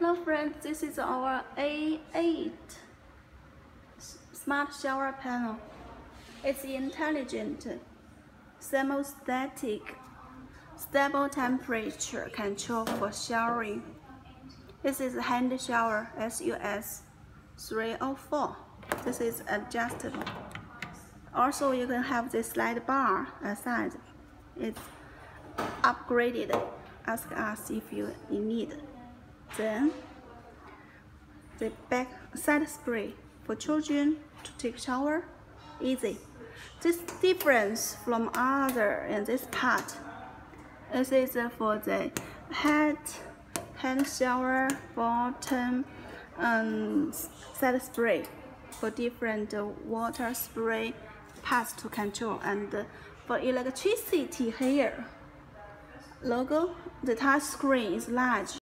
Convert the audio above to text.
Hello friends, this is our A8 smart shower panel. It's intelligent, thermostatic, stable temperature control for showering. This is a hand shower SUS 304. This is adjustable. Also, you can have this slide bar aside. It's upgraded. Ask us if you need. Then the back side spray for children to take shower easy. This difference from other in this part. This is for the head hand shower bottom um, side spray for different water spray paths to control and for electricity here logo the touch screen is large